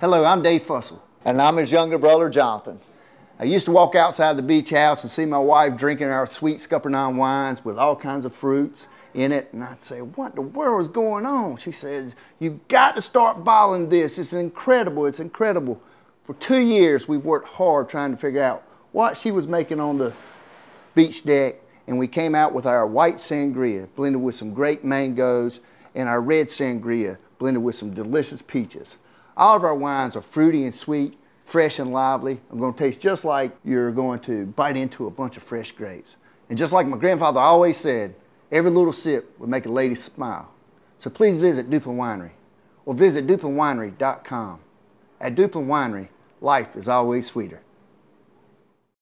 Hello, I'm Dave Fussell. And I'm his younger brother, Jonathan. I used to walk outside the beach house and see my wife drinking our sweet Scuppernong wines with all kinds of fruits in it. And I'd say, What the world is going on? She says, you've got to start bottling this. It's incredible. It's incredible. For two years, we've worked hard trying to figure out what she was making on the beach deck. And we came out with our white sangria blended with some great mangoes and our red sangria blended with some delicious peaches. All of our wines are fruity and sweet, fresh and lively. I'm going to taste just like you're going to bite into a bunch of fresh grapes. And just like my grandfather always said, every little sip would make a lady smile. So please visit Duplin Winery or visit duplinwinery.com. At Duplin Winery, life is always sweeter.